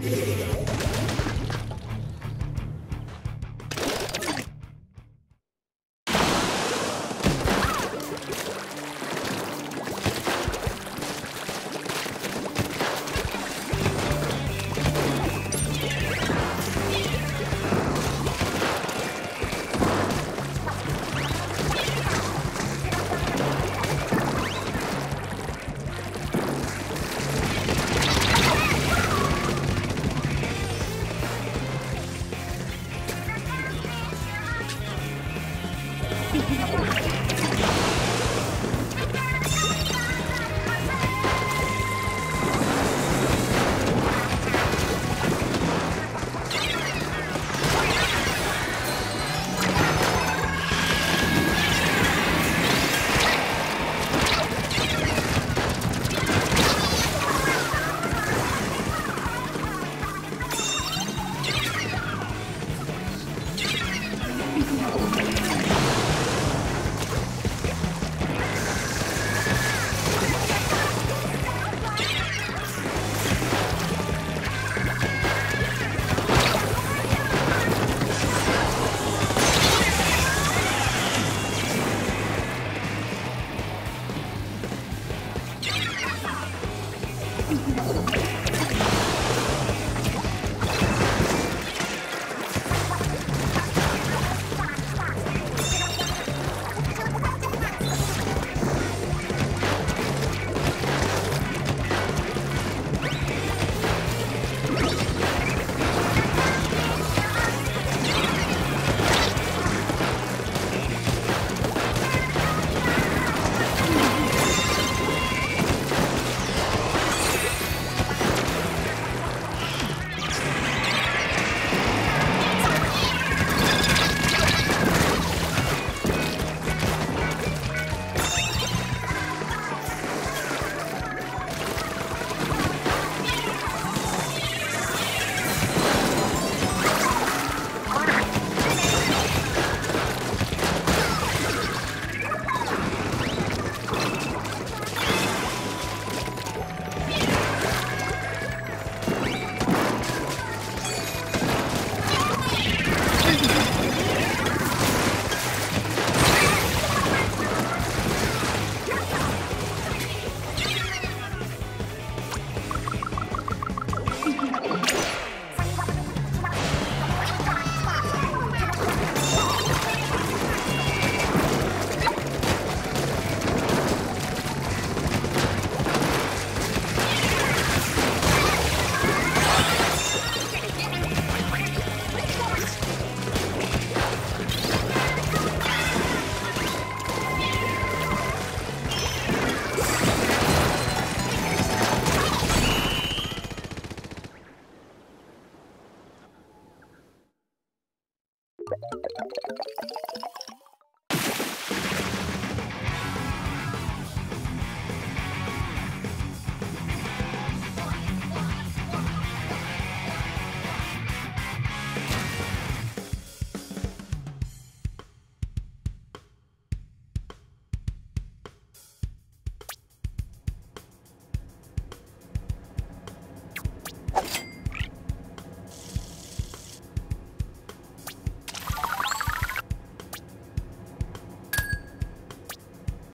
Yeah. Yeah. ¡Gracias!